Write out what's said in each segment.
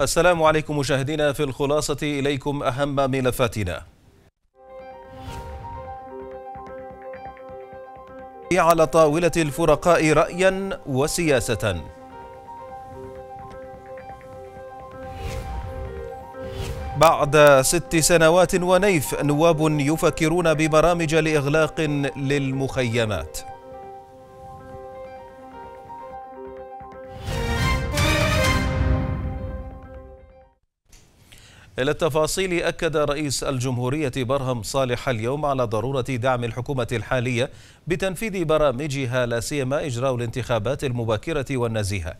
السلام عليكم مشاهدينا في الخلاصة إليكم أهم ملفاتنا. على طاولة الفرقاء رأيا وسياسة. بعد ست سنوات ونيف نواب يفكرون ببرامج لإغلاق للمخيمات. إلى التفاصيل أكد رئيس الجمهورية برهم صالح اليوم على ضرورة دعم الحكومة الحالية بتنفيذ برامجها لا سيما إجراء الانتخابات المبكرة والنزيهة.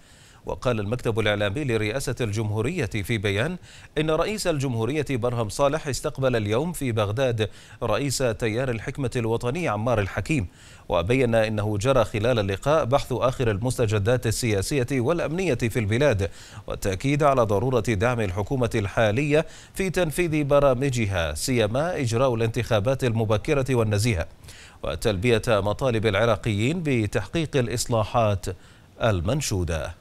وقال المكتب الإعلامي لرئاسة الجمهورية في بيان إن رئيس الجمهورية برهم صالح استقبل اليوم في بغداد رئيس تيار الحكمة الوطني عمار الحكيم وبين إنه جرى خلال اللقاء بحث آخر المستجدات السياسية والأمنية في البلاد والتأكيد على ضرورة دعم الحكومة الحالية في تنفيذ برامجها سيما إجراء الانتخابات المبكرة والنزيهة وتلبية مطالب العراقيين بتحقيق الإصلاحات المنشودة.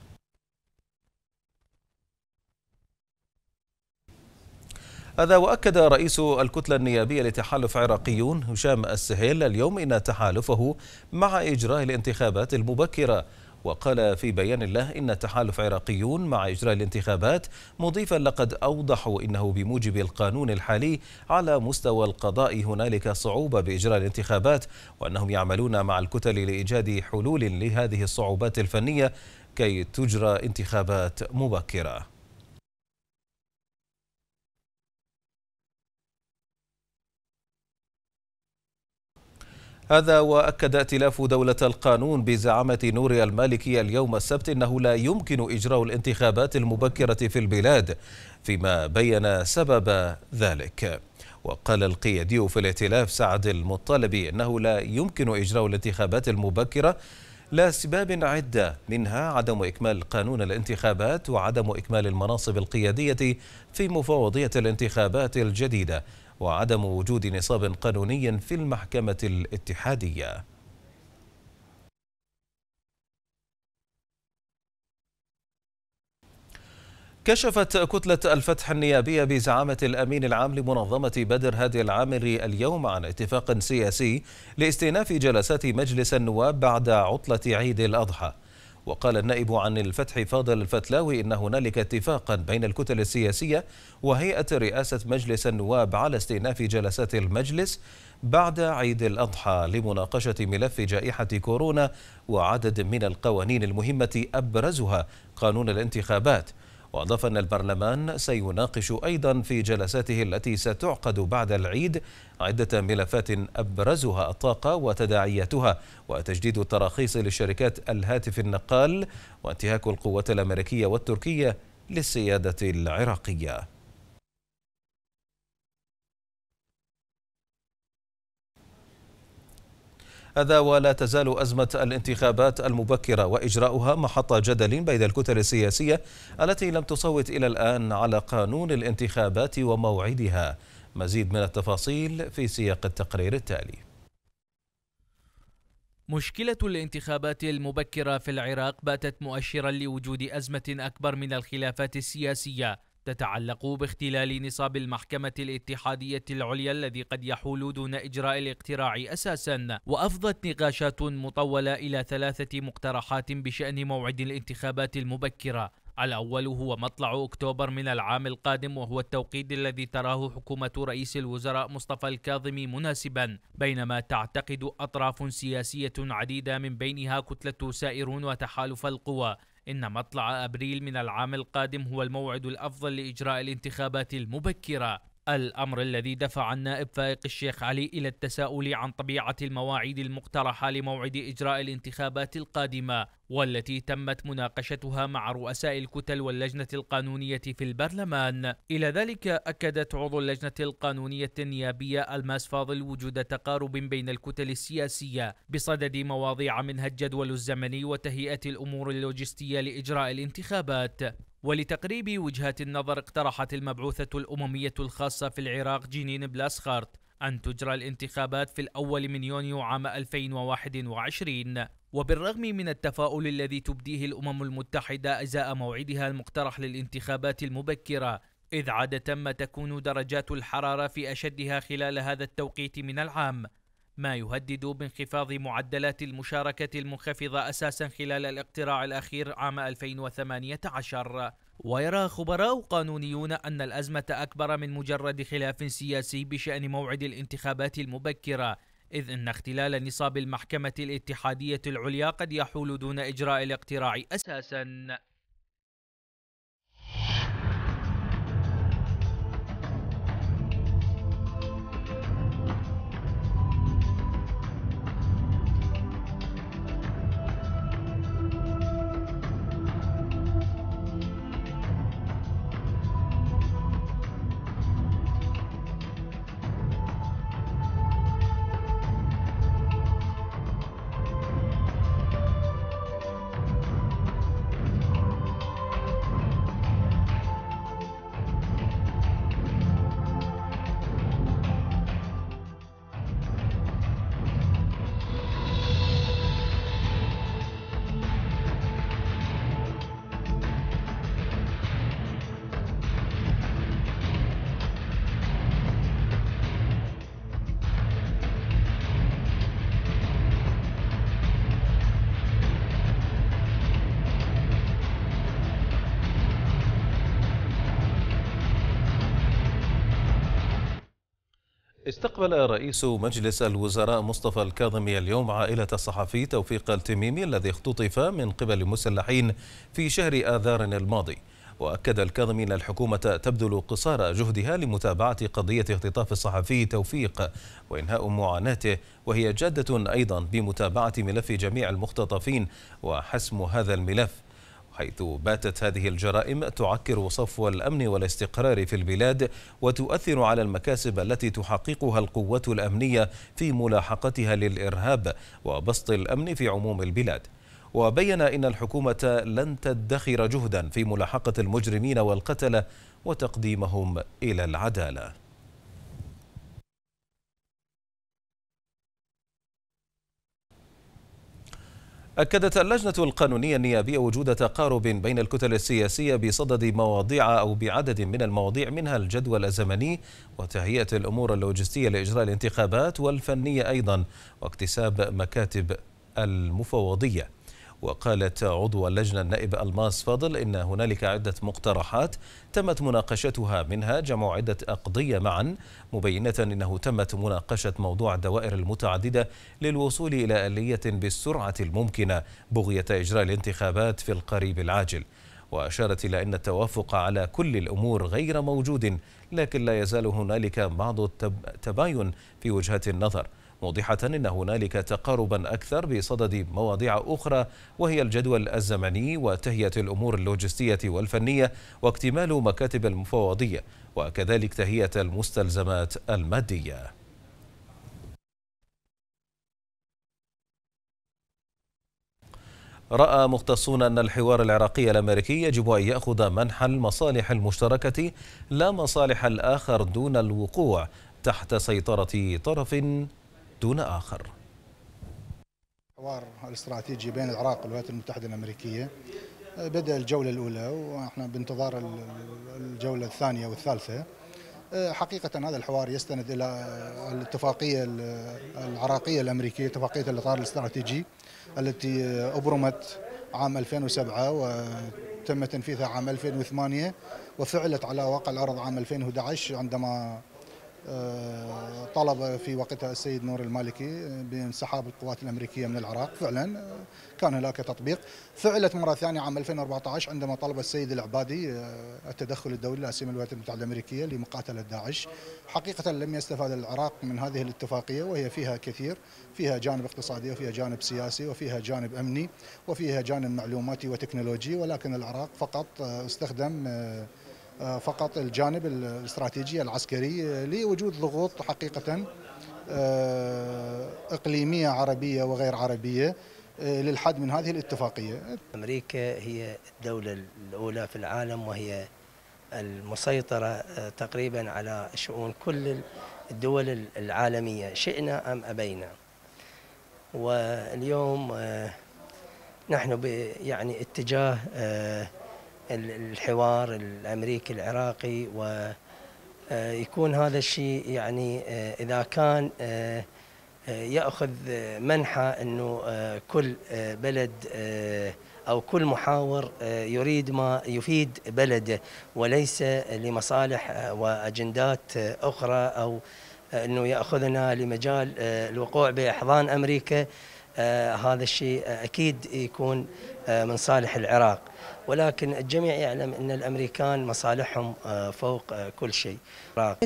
هذا وأكد رئيس الكتلة النيابية لتحالف عراقيون هشام السهيل اليوم إن تحالفه مع إجراء الانتخابات المبكرة. وقال في بيان له إن تحالف عراقيون مع إجراء الانتخابات مضيفا لقد أوضحوا إنه بموجب القانون الحالي على مستوى القضاء هنالك صعوبة بإجراء الانتخابات وأنهم يعملون مع الكتل لإيجاد حلول لهذه الصعوبات الفنية كي تجرى انتخابات مبكرة. هذا وأكد ائتلاف دولة القانون بزعامة نور المالكي اليوم السبت أنه لا يمكن إجراء الانتخابات المبكرة في البلاد فيما بين سبب ذلك. وقال القيادي في الائتلاف سعد المطالبي أنه لا يمكن إجراء الانتخابات المبكرة لأسباب عدة منها عدم إكمال قانون الانتخابات وعدم إكمال المناصب القيادية في مفوضية الانتخابات الجديدة. وعدم وجود نصاب قانوني في المحكمة الاتحادية. كشفت كتلة الفتح النيابية بزعامة الأمين العام لمنظمة بدر هادي العامري اليوم عن اتفاق سياسي لاستئناف جلسات مجلس النواب بعد عطلة عيد الأضحى. وقال النائب عن الفتح فاضل الفتلاوي إن هنالك اتفاقا بين الكتل السياسية وهيئة رئاسة مجلس النواب على استئناف جلسات المجلس بعد عيد الأضحى لمناقشة ملف جائحة كورونا وعدد من القوانين المهمة أبرزها قانون الانتخابات. وأضاف أن البرلمان سيناقش أيضا في جلساته التي ستعقد بعد العيد عدة ملفات أبرزها الطاقة وتداعياتها وتجديد التراخيص لشركات الهاتف النقال وانتهاك القوات الأمريكية والتركية للسيادة العراقية. هذا ولا تزال أزمة الانتخابات المبكرة وإجراؤها محط جدل بين الكتل السياسية التي لم تصوت إلى الآن على قانون الانتخابات وموعدها. مزيد من التفاصيل في سياق التقرير التالي. مشكلة الانتخابات المبكرة في العراق باتت مؤشرا لوجود أزمة أكبر من الخلافات السياسية. تتعلق باختلال نصاب المحكمة الاتحادية العليا الذي قد يحول دون إجراء الاقتراع أساسا وأفضت نقاشات مطولة إلى ثلاثة مقترحات بشأن موعد الانتخابات المبكرة. الأول هو مطلع أكتوبر من العام القادم وهو التوقيت الذي تراه حكومة رئيس الوزراء مصطفى الكاظمي مناسبا بينما تعتقد أطراف سياسية عديدة من بينها كتلة سائرون وتحالف القوى. إن مطلع أبريل من العام القادم هو الموعد الأفضل لإجراء الانتخابات المبكرة. الأمر الذي دفع النائب فائق الشيخ علي إلى التساؤل عن طبيعة المواعيد المقترحة لموعد إجراء الانتخابات القادمة والتي تمت مناقشتها مع رؤساء الكتل واللجنة القانونية في البرلمان. إلى ذلك أكدت عضو اللجنة القانونية النيابية ألماس فاضل وجود تقارب بين الكتل السياسية بصدد مواضيع منها الجدول الزمني وتهيئة الأمور اللوجستية لإجراء الانتخابات. ولتقريب وجهات النظر اقترحت المبعوثة الأممية الخاصة في العراق جينين بلاسخارت أن تجرى الانتخابات في الأول من يونيو عام 2021 وبالرغم من التفاؤل الذي تبديه الأمم المتحدة إزاء موعدها المقترح للانتخابات المبكرة إذ عادة ما تكون درجات الحرارة في أشدها خلال هذا التوقيت من العام. ما يهدد بانخفاض معدلات المشاركة المنخفضة أساسا خلال الاقتراع الأخير عام 2018 ويرى خبراء قانونيون أن الأزمة أكبر من مجرد خلاف سياسي بشأن موعد الانتخابات المبكرة إذ أن اختلال نصاب المحكمة الاتحادية العليا قد يحول دون إجراء الاقتراع أساسا. استقبل رئيس مجلس الوزراء مصطفى الكاظمي اليوم عائلة الصحفي توفيق التميمي الذي اختطف من قبل المسلحين في شهر آذار الماضي. وأكد الكاظمي أن الحكومة تبذل قصارى جهدها لمتابعة قضية اختطاف الصحفي توفيق وإنهاء معاناته وهي جادة أيضا بمتابعة ملف جميع المختطفين وحسم هذا الملف. حيث باتت هذه الجرائم تعكر صفو الأمن والاستقرار في البلاد وتؤثر على المكاسب التي تحققها القوات الأمنية في ملاحقتها للإرهاب وبسط الأمن في عموم البلاد. وبين إن الحكومة لن تدخر جهدا في ملاحقة المجرمين والقتلة وتقديمهم إلى العدالة. أكدت اللجنة القانونية النيابية وجود تقارب بين الكتل السياسية بصدد مواضيع أو بعدد من المواضيع منها الجدول الزمني وتهيئة الأمور اللوجستية لإجراء الانتخابات والفنية أيضا واكتساب مكاتب المفوضية. وقالت عضو اللجنة النائب ألماس فاضل إن هنالك عدة مقترحات تمت مناقشتها منها جمع عدة أقضية معا مبينة أنه تمت مناقشة موضوع الدوائر المتعددة للوصول إلى آلية بالسرعة الممكنة بغية إجراء الانتخابات في القريب العاجل. وأشارت إلى أن التوافق على كل الأمور غير موجود لكن لا يزال هنالك بعض التباين في وجهات النظر. موضحة أن هنالك تقاربا أكثر بصدد مواضيع أخرى وهي الجدول الزمني وتهيئة الأمور اللوجستية والفنية واكتمال مكاتب المفوضية وكذلك تهيئة المستلزمات المادية. رأى مختصون أن الحوار العراقي الأمريكي يجب أن يأخذ منحى المصالح المشتركة لا مصالح الآخر دون الوقوع تحت سيطرة طرف دون آخر. الحوار الاستراتيجي بين العراق والولايات المتحدة الأمريكية بدأ الجولة الأولى وإحنا بانتظار الجولة الثانية والثالثة. حقيقة هذا الحوار يستند إلى الاتفاقية العراقية الأمريكية اتفاقية الإطار الاستراتيجي التي أبرمت عام 2007 وتم تنفيذها عام 2008 وفعلت على واقع الأرض عام 2011 عندما آه، طلب في وقتها السيد نور المالكي بانسحاب القوات الأمريكية من العراق. فعلا آه، كان هناك تطبيق. فعلت مرة ثانية عام 2014 عندما طلب السيد العبادي آه، التدخل الدولي لاسيم الولايات المتحدة الأمريكية لمقاتله داعش حقيقه لم يستفاد العراق من هذه الاتفاقية وهي فيها كثير. فيها جانب اقتصادي وفيها جانب سياسي وفيها جانب أمني وفيها جانب معلوماتي وتكنولوجي. ولكن العراق فقط استخدم آه، فقط الجانب الاستراتيجي العسكري آه، لوجود ضغوط حقيقة آه، إقليمية عربية وغير عربية للحد من هذه الاتفاقية. أمريكا هي الدولة الأولى في العالم وهي المسيطرة تقريبا على شؤون كل الدول العالمية شئنا أم أبينا. واليوم نحن يعني اتجاه الحوار الأمريكي العراقي ويكون هذا الشيء يعني إذا كان يأخذ منحى أنه كل بلد أو كل محاور آه، يريد ما يفيد بلده وليس لمصالح آه، وأجندات آه، أخرى أو أنه يأخذنا لمجال الوقوع بأحضان أمريكا هذا الشيء أكيد يكون من صالح العراق. ولكن الجميع يعلم أن الأمريكان مصالحهم آه، فوق آه، كل شيء.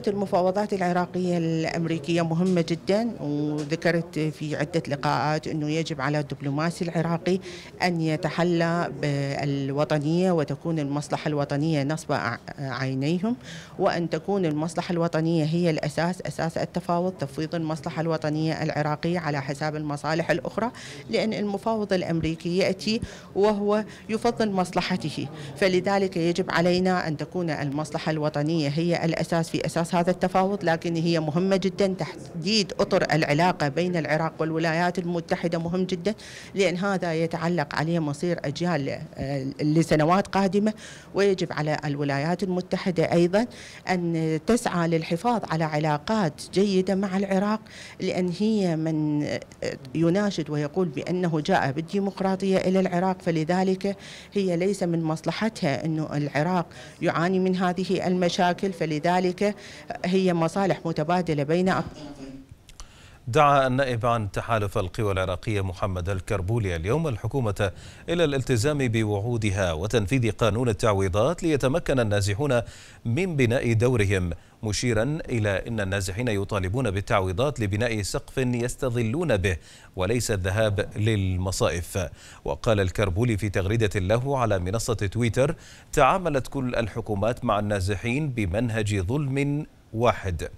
المفاوضات العراقية الأمريكية مهمة جدا وذكرت في عدة لقاءات أنه يجب على الدبلوماسي العراقي أن يتحلى بالوطنية وتكون المصلحة الوطنية نصب عينيهم وأن تكون المصلحة الوطنية هي الأساس أساس التفاوض تفويض المصلحة الوطنية العراقية على حساب المصالح الأخرى. لأن المفاوض الأمريكي يأتي وهو يفضل مصلحته. فلذلك يجب علينا أن تكون المصلحة الوطنية هي الأساس في أساس هذا التفاوض لكن هي مهمة جدا. تحديد أطر العلاقة بين العراق والولايات المتحدة مهم جدا لأن هذا يتعلق عليه مصير أجيال آه، لسنوات قادمة. ويجب على الولايات المتحدة أيضا أن تسعى للحفاظ على علاقات جيدة مع العراق لأن هي من آه، يناشد ويقول بأنه جاء بالديمقراطية إلى العراق فلذلك هي ليس من مصلحتها أنه العراق يعاني من هذه المشاكل فلذلك هي مصالح متبادلة بين دعا النائب عن تحالف القوى العراقية محمد الكربولي اليوم الحكومة إلى الالتزام بوعودها وتنفيذ قانون التعويضات ليتمكن النازحون من بناء دورهم. مشيرا إلى أن النازحين يطالبون بالتعويضات لبناء سقف يستظلون به وليس الذهاب للمصائف. وقال الكربولي في تغريدة له على منصة تويتر تعاملت كل الحكومات مع النازحين بمنهج ظلم واحد.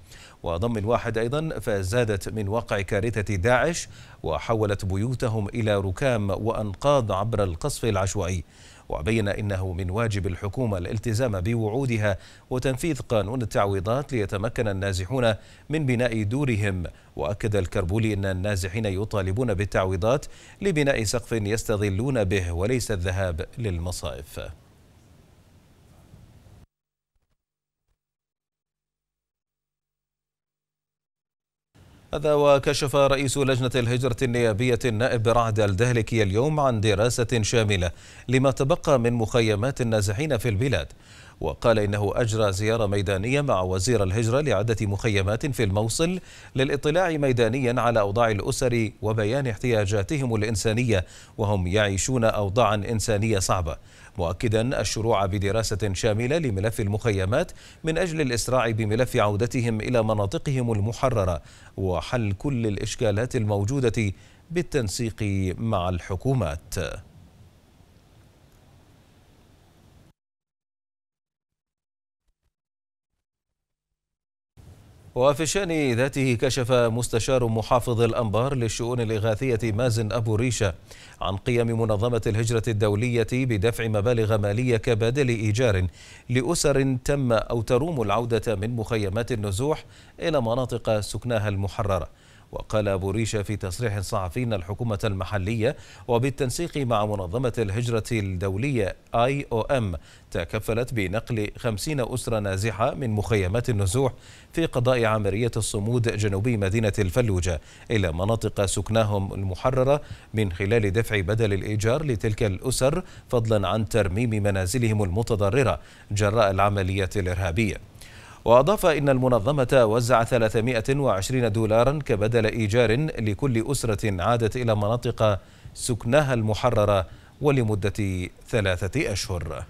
وضم واحد أيضا فزادت من واقع كارثة داعش وحولت بيوتهم إلى ركام وأنقاض عبر القصف العشوائي. وبين إنه من واجب الحكومة الالتزام بوعودها وتنفيذ قانون التعويضات ليتمكن النازحون من بناء دورهم. وأكد الكربولي أن النازحين يطالبون بالتعويضات لبناء سقف يستظلون به وليس الذهاب للمصائف. هذا وكشف رئيس لجنة الهجرة النيابية النائب رعد الدهلكي اليوم عن دراسة شاملة لما تبقى من مخيمات النازحين في البلاد. وقال إنه أجرى زيارة ميدانية مع وزير الهجرة لعدة مخيمات في الموصل للاطلاع ميدانيا على أوضاع الأسر وبيان احتياجاتهم الإنسانية وهم يعيشون أوضاعا إنسانية صعبة. مؤكدا الشروع بدراسة شاملة لملف المخيمات من أجل الإسراع بملف عودتهم إلى مناطقهم المحررة وحل كل الإشكالات الموجودة بالتنسيق مع الحكومات. وفي الشأن ذاته كشف مستشار محافظ الأنبار للشؤون الإغاثية مازن أبو ريشة عن قيم منظمة الهجرة الدولية بدفع مبالغ مالية كبدل إيجار لأسر تم أو تروم العودة من مخيمات النزوح إلى مناطق سكناها المحررة. وقال أبو ريشة في تصريح صحفي أن الحكومة المحلية وبالتنسيق مع منظمة الهجرة الدولية IOM تكفلت بنقل 50 أسرة نازحة من مخيمات النزوح في قضاء عملية الصمود جنوبي مدينة الفلوجة إلى مناطق سكناهم المحررة من خلال دفع بدل الإيجار لتلك الأسر فضلا عن ترميم منازلهم المتضررة جراء العملية الإرهابية. وأضاف إن المنظمة وزع 320 دولارا كبدل إيجار لكل أسرة عادت إلى مناطق سكنها المحررة ولمدة ثلاثة أشهر.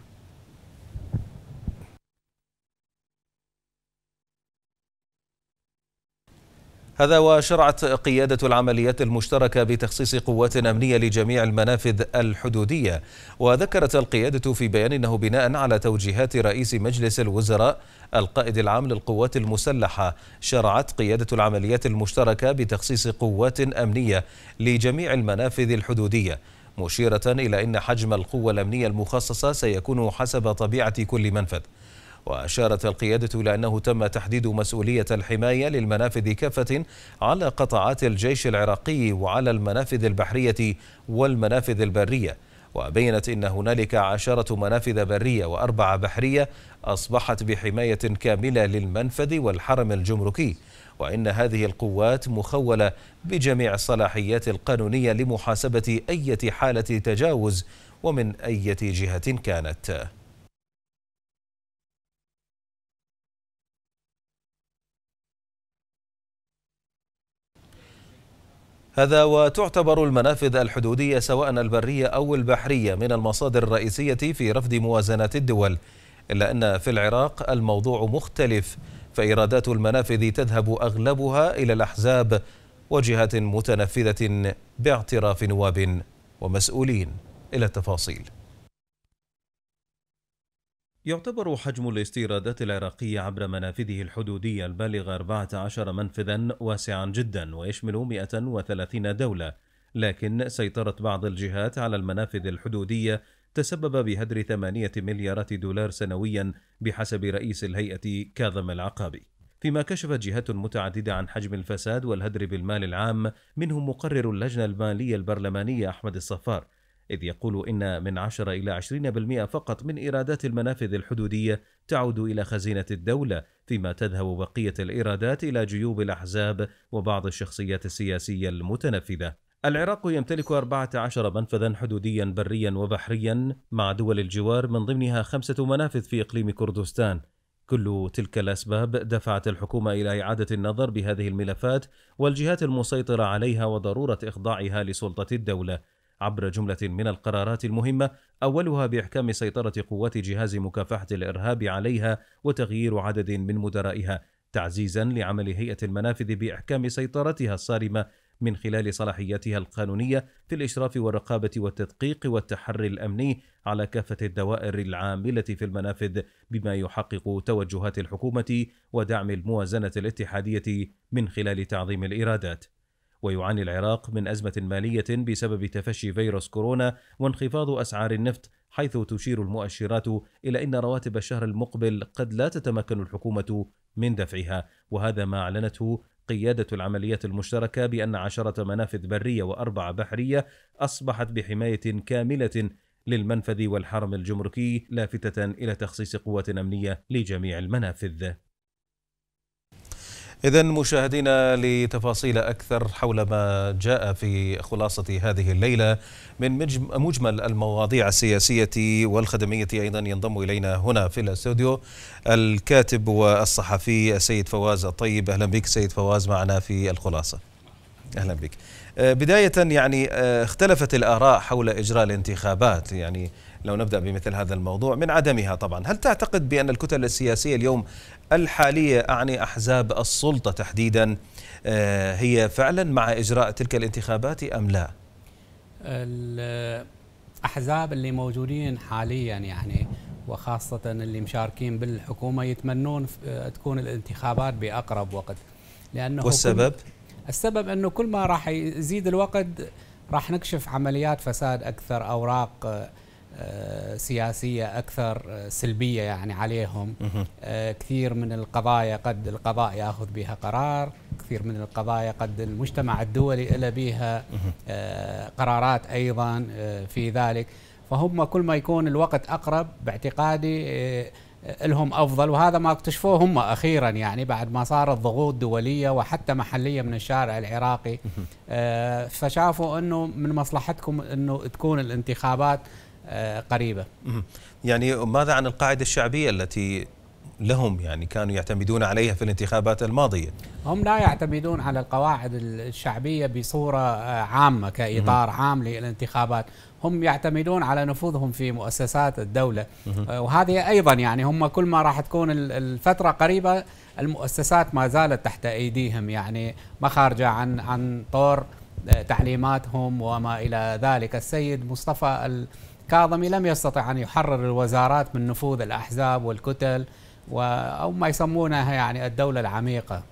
هذا وشرعت قيادة العمليات المشتركة بتخصيص قوات أمنية لجميع المنافذ الحدودية. وذكرت القيادة في بيان أنه بناء على توجيهات رئيس مجلس الوزراء القائد العام للقوات المسلحة شرعت قيادة العمليات المشتركة بتخصيص قوات أمنية لجميع المنافذ الحدودية مشيرة إلى أن حجم القوة الأمنية المخصصة سيكون حسب طبيعة كل منفذ. وأشارت القيادة إلى أنه تم تحديد مسؤولية الحماية للمنافذ كافة على قطاعات الجيش العراقي وعلى المنافذ البحرية والمنافذ البرية. وبينت إن هنالك عشرة منافذ برية وأربعة بحرية أصبحت بحماية كاملة للمنفذ والحرم الجمركي وإن هذه القوات مخولة بجميع الصلاحيات القانونية لمحاسبة أي حالة تجاوز ومن أي جهة كانت. هذا وتعتبر المنافذ الحدودية سواء البرية أو البحرية من المصادر الرئيسية في رفض موازنات الدول إلا أن في العراق الموضوع مختلف فإيرادات المنافذ تذهب أغلبها إلى الأحزاب وجهات متنفذة باعتراف نواب ومسؤولين. إلى التفاصيل. يعتبر حجم الاستيرادات العراقية عبر منافذه الحدودية البالغة 14 منفذا واسعا جدا ويشمل 130 دولة. لكن سيطرة بعض الجهات على المنافذ الحدودية تسبب بهدر ثمانية مليارات دولار سنويا بحسب رئيس الهيئة كاظم العقابي. فيما كشفت جهات متعددة عن حجم الفساد والهدر بالمال العام منهم مقرر اللجنة المالية البرلمانية أحمد الصفار. إذ يقول إن من 10 إلى 20% فقط من إيرادات المنافذ الحدودية تعود إلى خزينة الدولة فيما تذهب بقية الإيرادات إلى جيوب الأحزاب وبعض الشخصيات السياسية المتنفذة. العراق يمتلك 14 منفذا حدوديا بريا وبحريا مع دول الجوار من ضمنها خمسة منافذ في إقليم كردستان. كل تلك الأسباب دفعت الحكومة إلى إعادة النظر بهذه الملفات والجهات المسيطرة عليها وضرورة إخضاعها لسلطة الدولة. عبر جملة من القرارات المهمة أولها بإحكام سيطرة قوات جهاز مكافحة الإرهاب عليها وتغيير عدد من مدرائها تعزيزا لعمل هيئة المنافذ بإحكام سيطرتها الصارمة من خلال صلاحياتها القانونية في الإشراف والرقابة والتدقيق والتحري الأمني على كافة الدوائر العاملة في المنافذ بما يحقق توجهات الحكومة ودعم الموازنة الاتحادية من خلال تعظيم الإيرادات. ويعاني العراق من أزمة مالية بسبب تفشي فيروس كورونا وانخفاض أسعار النفط حيث تشير المؤشرات إلى أن رواتب الشهر المقبل قد لا تتمكن الحكومة من دفعها وهذا ما أعلنته قيادة العمليات المشتركة بأن عشرة منافذ برية وأربعة بحرية أصبحت بحماية كاملة للمنفذ والحرم الجمركي لافتة إلى تخصيص قوات أمنية لجميع المنافذ. إذا مشاهدينا لتفاصيل أكثر حول ما جاء في خلاصة هذه الليلة من مجمل المواضيع السياسية والخدمية أيضا ينضم إلينا هنا في الاستوديو الكاتب والصحفي السيد فواز الطيب. أهلا بك سيد فواز معنا في الخلاصة. أهلا بك. آه، بداية يعني آه، اختلفت الآراء حول إجراء الانتخابات. يعني لو نبدأ بمثل هذا الموضوع من عدمها طبعا. هل تعتقد بأن الكتل السياسية اليوم الحالية أعني أحزاب السلطة تحديدا آه، هي فعلا مع إجراء تلك الانتخابات أم لا؟ الأحزاب اللي موجودين حاليا يعني وخاصة اللي مشاركين بالحكومة يتمنون تكون الانتخابات بأقرب وقت. لأنه والسبب؟ السبب أنه كل ما راح يزيد الوقت راح نكشف عمليات فساد أكثر أوراق آه، سياسية أكثر آه، سلبية يعني عليهم. آه، كثير من القضايا قد القضاء يأخذ بها قرار كثير من القضايا قد المجتمع الدولي إلى بها قرارات أيضا في ذلك. فهم كل ما يكون الوقت أقرب باعتقادي لهم أفضل. وهذا ما اكتشفوه هم أخيرا يعني بعد ما صارت ضغوط دولية وحتى محلية من الشارع العراقي. فشافوا إنه من مصلحتكم إنه تكون الانتخابات آه، قريبة. يعني ماذا عن القاعدة الشعبية التي لهم يعني كانوا يعتمدون عليها في الانتخابات الماضية؟ هم لا يعتمدون على القواعد الشعبية بصورة آه، عامة كإطار عام للانتخابات. هم يعتمدون على نفوذهم في مؤسسات الدولة. آه، وهذه أيضا يعني هم كل ما راح تكون الفترة قريبة المؤسسات ما زالت تحت أيديهم. يعني ما خارجة عن عن طور تعليماتهم وما إلى ذلك. السيد مصطفى كاظمي لم يستطع أن يحرر الوزارات من نفوذ الأحزاب والكتل أو ما يسمونها يعني الدولة العميقة.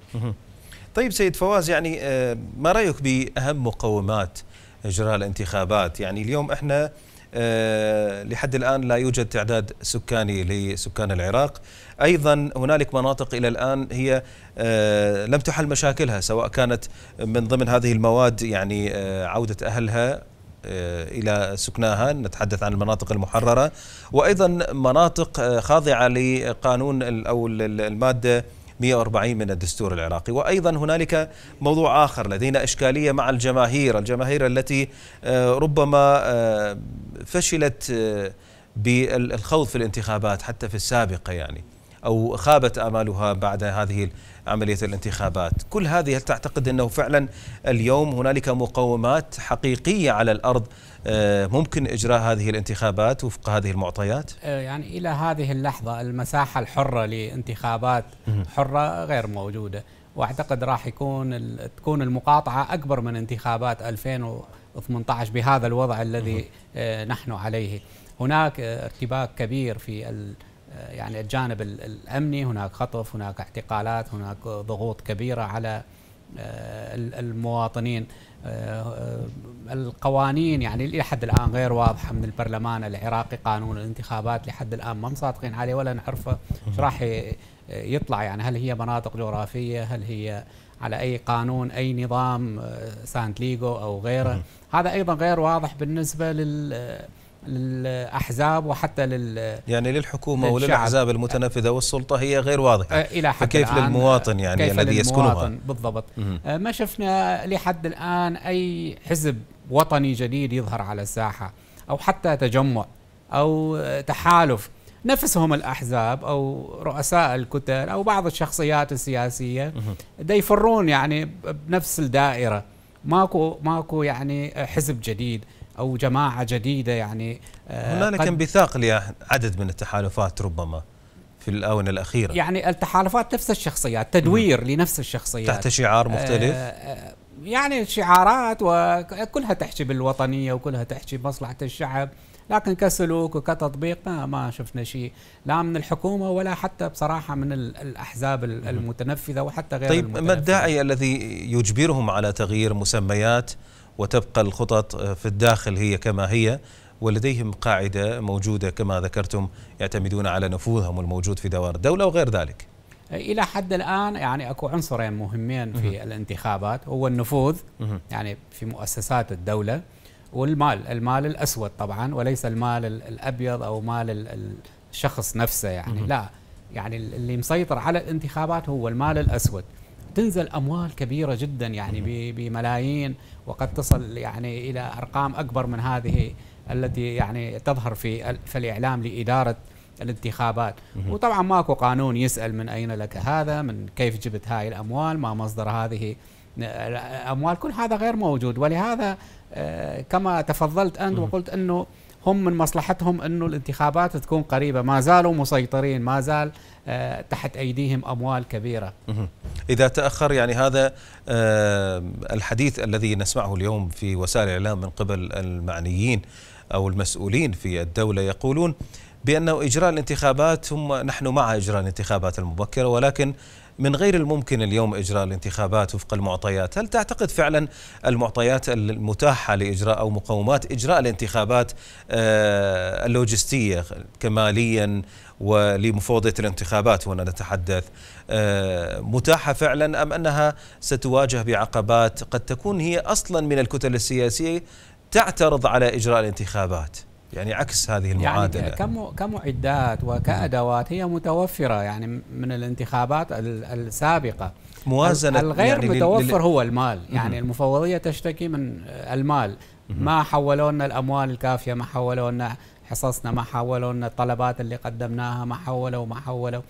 طيب سيد فواز يعني آه، ما رأيك بأهم مقومات إجراء الانتخابات؟ يعني اليوم إحنا آه، لحد الآن لا يوجد تعداد سكاني لسكان العراق. أيضا هنالك مناطق إلى الآن هي آه، لم تحل مشاكلها سواء كانت من ضمن هذه المواد يعني عودة أهلها إلى سكناها. نتحدث عن المناطق المحررة. وأيضا مناطق خاضعة لقانون أو المادة 140 من الدستور العراقي. وأيضا هنالك موضوع آخر لدينا إشكالية مع الجماهير. الجماهير التي ربما فشلت بالخوض في الانتخابات حتى في السابقة يعني أو خابت آمالها بعد هذه عملية الانتخابات. كل هذه هل تعتقد أنه فعلا اليوم هنالك مقومات حقيقية على الأرض آه، ممكن إجراء هذه الانتخابات وفق هذه المعطيات؟ آه، يعني إلى هذه اللحظة المساحة الحرة لانتخابات حرة غير موجودة. وأعتقد راح يكون تكون المقاطعة أكبر من انتخابات 2018 بهذا الوضع الذي آه، نحن عليه. هناك ارتباك كبير في يعني الجانب الأمني هناك خطف هناك اعتقالات هناك ضغوط كبيرة على آه، المواطنين. آه، القوانين يعني لحد الآن غير واضحة من البرلمان العراقي قانون الانتخابات لحد الآن ما مصادقين عليه ولا نعرفه. إيش راح يطلع؟ يعني هل هي مناطق جغرافية؟ هل هي على أي قانون أي نظام؟ آه، سانت ليغو أو غيره. هذا أيضا غير واضح بالنسبة لل للأحزاب وحتى لل يعني للحكومة للشعب. وللأحزاب المتنفذة والسلطة هي غير واضحة. إلى حد فكيف الآن للمواطن يعني كيف الذي يسكنها؟ بالضبط. آه، ما شفنا لحد الآن أي حزب وطني جديد يظهر على الساحة أو حتى تجمع أو تحالف. نفسهم الأحزاب أو رؤساء الكتل أو بعض الشخصيات السياسية دا يفرون يعني بنفس الدائرة. ماكو ماكو يعني حزب جديد. أو جماعة جديدة يعني آه، هنالك انبثاق لعدد من التحالفات ربما في الآونة الأخيرة. يعني التحالفات نفس الشخصيات تدوير لنفس الشخصيات. تحت شعار مختلف. آه, آه، يعني شعارات وكلها تحكي بالوطنية وكلها تحكي بمصلحة الشعب لكن كسلوك وكتطبيق ما ما شفنا شيء لا من الحكومة ولا حتى بصراحة من الأحزاب المتنفذة وحتى غير طيب ما الداعي الذي يجبرهم على تغيير مسميات وتبقى الخطط في الداخل هي كما هي ولديهم قاعدة موجودة كما ذكرتم يعتمدون على نفوذهم الموجود في دوائر الدولة وغير ذلك. إلى حد الآن يعني أكو عنصرين مهمين في الانتخابات. هو النفوذ يعني في مؤسسات الدولة والمال المال الأسود طبعا وليس المال الأبيض أو مال الشخص نفسه يعني. لا يعني اللي مسيطر على الانتخابات هو المال الأسود. تنزل أموال كبيرة جدا يعني بملايين وقد تصل يعني إلى أرقام أكبر من هذه التي يعني تظهر في في الإعلام لإدارة الانتخابات. وطبعا ماكو قانون يسأل من أين لك هذا من كيف جبت هاي الأموال ما مصدر هذه الأموال كل هذا غير موجود. ولهذا آه، كما تفضلت أنت وقلت أنه هم من مصلحتهم أنه الانتخابات تكون قريبة. ما زالوا مسيطرين ما زال آه، تحت أيديهم أموال كبيرة. إذا تأخر يعني هذا آه، الحديث الذي نسمعه اليوم في وسائل الإعلام من قبل المعنيين أو المسؤولين في الدولة يقولون بأنه إجراء الانتخابات هم نحن مع إجراء الانتخابات المبكرة ولكن من غير الممكن اليوم إجراء الانتخابات وفق المعطيات. هل تعتقد فعلا المعطيات المتاحة لإجراء أو مقومات إجراء الانتخابات آه، اللوجستية كماليا ولمفوضية الانتخابات هنا نتحدث آه، متاحة فعلا أم أنها ستواجه بعقبات قد تكون هي أصلا من الكتل السياسية تعترض على إجراء الانتخابات؟ يعني عكس هذه يعني المعادلة. يعني كم كمعدات وكأدوات هي متوفرة يعني من الانتخابات السابقة. موازنة الغير يعني متوفر هو المال. يعني المفوضية تشتكي من المال. ما حولوا لنا الأموال الكافية ما حولوا لنا حصصنا ما حولوا لنا الطلبات اللي قدمناها ما حولوا ما حولوا.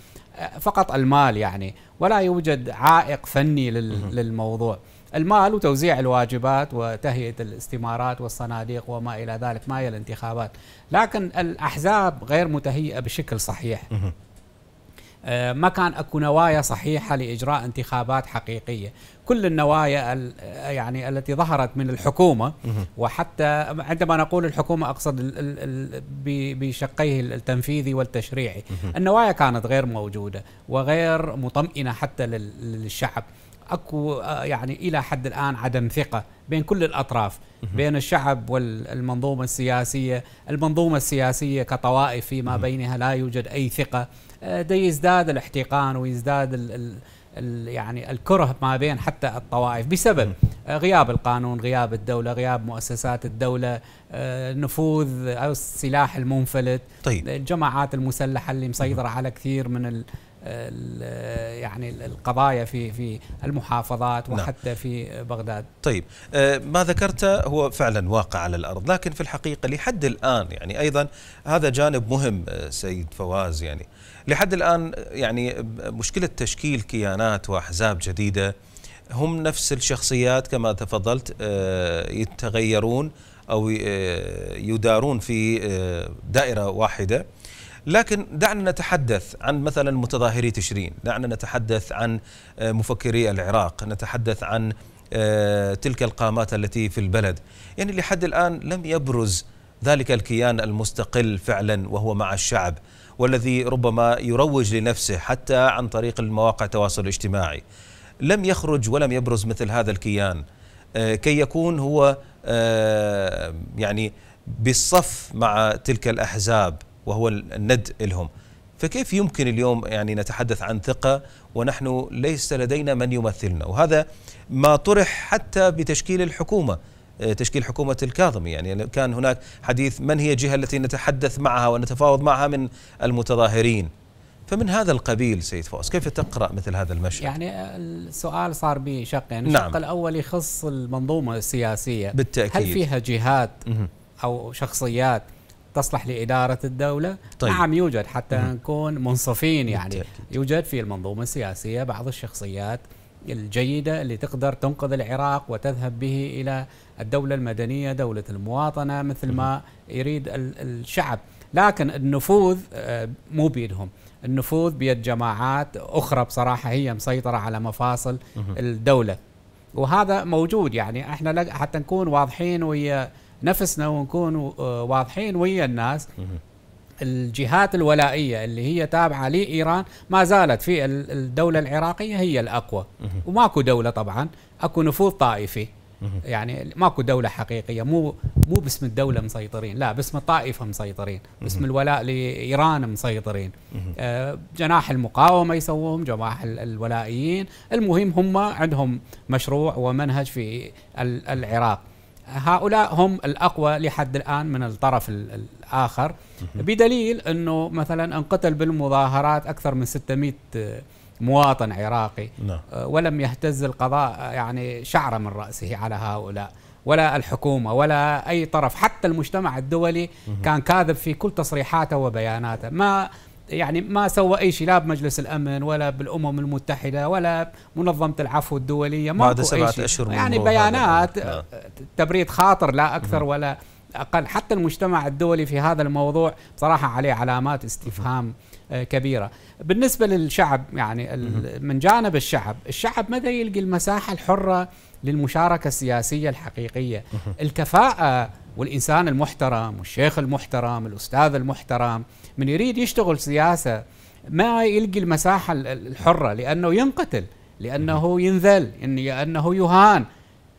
فقط المال يعني. ولا يوجد عائق فني للموضوع. المال وتوزيع الواجبات وتهيئة الاستمارات والصناديق وما إلى ذلك ما هي الانتخابات. لكن الأحزاب غير متهيئة بشكل صحيح. آه، ما كان أكو نوايا صحيحة لإجراء انتخابات حقيقية، كل النوايا يعني التي ظهرت من الحكومة وحتى عندما نقول الحكومة أقصد بشقيه التنفيذي والتشريعي، النوايا كانت غير موجودة وغير مطمئنة حتى للشعب. أكو آه، يعني إلى حد الآن عدم ثقة بين كل الأطراف بين الشعب والمنظومة السياسية، المنظومة السياسية كطوائف فيما بينها لا يوجد أي ثقة، آه، دا يزداد الاحتقان ويزداد ال ال ال يعني الكره ما بين حتى الطوائف بسبب آه، غياب القانون، غياب الدولة، غياب مؤسسات الدولة، نفوذ أو السلاح المنفلت، طيب. الجماعات المسلحة اللي مسيطرة على كثير من يعني القضايا في في المحافظات نعم. وحتى نعم. في بغداد. طيب آه، ما ذكرته هو فعلا واقع على الأرض، لكن في الحقيقة لحد الآن يعني أيضا هذا جانب مهم آه، سيد فواز يعني لحد الآن يعني مشكلة تشكيل كيانات وأحزاب جديدة هم نفس الشخصيات كما تفضلت آه، يتغيرون أو يدارون في دائرة واحدة لكن دعنا نتحدث عن مثلا متظاهري تشرين دعنا نتحدث عن آه، مفكري العراق نتحدث عن آه، تلك القامات التي في البلد. يعني لحد الآن لم يبرز ذلك الكيان المستقل فعلا وهو مع الشعب والذي ربما يروج لنفسه حتى عن طريق المواقع التواصل الاجتماعي. لم يخرج ولم يبرز مثل هذا الكيان. آه، كي يكون هو يعني بالصف مع تلك الأحزاب. وهو الند لهم. فكيف يمكن اليوم يعني نتحدث عن ثقة ونحن ليس لدينا من يمثلنا؟ وهذا ما طرح حتى بتشكيل الحكومة آه، تشكيل حكومة الكاظمي. يعني كان هناك حديث من هي الجهة التي نتحدث معها ونتفاوض معها من المتظاهرين؟ فمن هذا القبيل سيد فوز كيف تقرأ مثل هذا المشهد؟ يعني السؤال صار بشقين يعني نعم. الشق الأول يخص المنظومة السياسية. بالتأكيد. هل فيها جهات أو شخصيات تصلح لإدارة الدولة. طيب. نعم يوجد حتى. نكون منصفين يعني. بالتأكيد. يوجد في المنظومة السياسية بعض الشخصيات الجيدة اللي تقدر تنقذ العراق وتذهب به إلى الدولة المدنية دولة المواطنة مثل ما يريد الشعب. لكن النفوذ آه، مو بيدهم. النفوذ بيد جماعات أخرى بصراحة هي مسيطرة على مفاصل الدولة. وهذا موجود يعني. إحنا حتى نكون واضحين ويا نفسنا ونكون آه، واضحين ويا الناس. الجهات الولائية اللي هي تابعة لإيران ما زالت في الدولة العراقية هي الأقوى. وماكو دولة طبعا أكو نفوذ طائفي. يعني ماكو دولة حقيقية. مو مو باسم الدولة مسيطرين لا باسم الطائفة مسيطرين. باسم الولاء لإيران مسيطرين. آه جناح المقاومة يسووهم جناح الولائيين. المهم هم عندهم مشروع ومنهج في العراق. هؤلاء هم الأقوى لحد الآن من الطرف الآخر. بدليل أنه مثلا انقتل بالمظاهرات أكثر من 600 مواطن عراقي نعم. آه، ولم يهتز القضاء يعني شعر من رأسه على هؤلاء ولا الحكومة ولا أي طرف. حتى المجتمع الدولي كان كاذب في كل تصريحاته وبياناته. ما يعني ما سوى أي شيء لا بمجلس الأمن ولا بالأمم المتحدة ولا منظمة العفو الدولية. ما بعد سبعة أشهر يعني بيانات آه. تبريد خاطر لا أكثر ولا أقل. حتى المجتمع الدولي في هذا الموضوع بصراحه عليه علامات استفهام آه، كبيرة. بالنسبة للشعب يعني من جانب الشعب الشعب متى يلقي المساحة الحرة للمشاركة السياسية الحقيقية؟ الكفاءة والإنسان المحترم والشيخ المحترم الأستاذ المحترم من يريد يشتغل سياسة ما يلقي المساحة الحرة لأنه ينقتل لأنه ينذل لأنه يهان.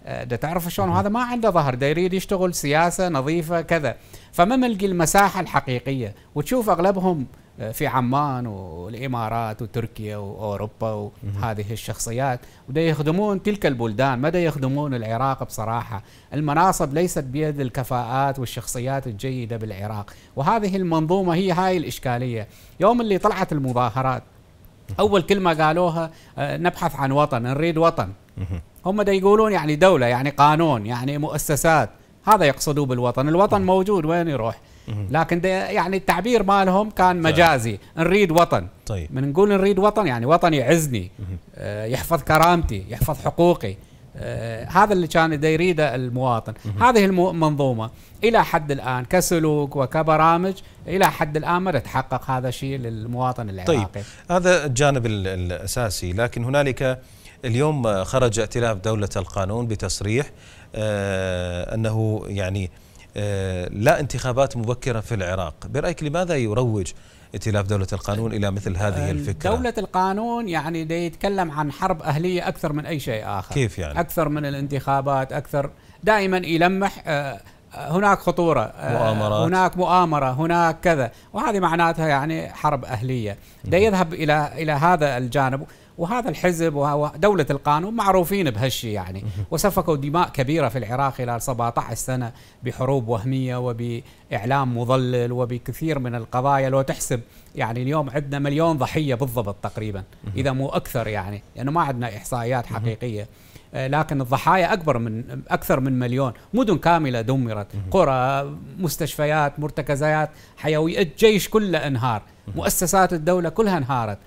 آه، ده تعرف شلون؟ هذا ما عنده ظهر. ده يريد يشتغل سياسة نظيفة كذا. فما ملقي المساحة الحقيقية. وتشوف أغلبهم في عمان والإمارات وتركيا وأوروبا وهذه الشخصيات. ودا يخدمون تلك البلدان ما يخدمون العراق بصراحة. المناصب ليست بيد الكفاءات والشخصيات الجيدة بالعراق. وهذه المنظومة هي هاي الإشكالية. يوم اللي طلعت المظاهرات أول كلمة قالوها آه، نبحث عن وطن نريد وطن. هم دا يقولون يعني دولة يعني قانون يعني مؤسسات. هذا يقصدوا بالوطن. الوطن موجود وين يروح؟ لكن يعني التعبير مالهم كان مجازي. نريد وطن. طيب. من نقول نريد وطن يعني وطن يعزني آه يحفظ كرامتي يحفظ حقوقي. آه هذا اللي كان دا يريده المواطن. هذه المنظومة إلى حد الآن كسلوك وكبرامج إلى حد الآن ما تحقق هذا الشيء للمواطن العراقي. طيب. هذا الجانب الأساسي. لكن هنالك اليوم خرج ائتلاف دولة القانون بتصريح آه أنه يعني لا انتخابات مبكرة في العراق. برأيك لماذا يروج ائتلاف دولة القانون إلى مثل هذه الفكرة؟ دولة القانون يعني دا يتكلم عن حرب أهلية أكثر من أي شيء آخر. كيف يعني؟ أكثر من الانتخابات أكثر دائما يلمح آه، هناك خطورة آه، مؤامرات. هناك مؤامرة هناك كذا. وهذه معناتها يعني حرب أهلية. دا يذهب إلى إلى هذا الجانب. وهذا الحزب ودولة القانون معروفين بهالشيء يعني. وسفكوا دماء كبيرة في العراق خلال 17 سنة بحروب وهمية وبإعلام مضلل وبكثير من القضايا. لو تحسب يعني اليوم عندنا مليون ضحية بالضبط تقريبا. إذا مو أكثر يعني لأنه ما عندنا إحصائيات حقيقية. آه، لكن الضحايا أكبر من أكثر من مليون. مدن كاملة دمرت. قرى مستشفيات مرتكزات حيويه الجيش كله انهار. مؤسسات الدولة كلها انهارت.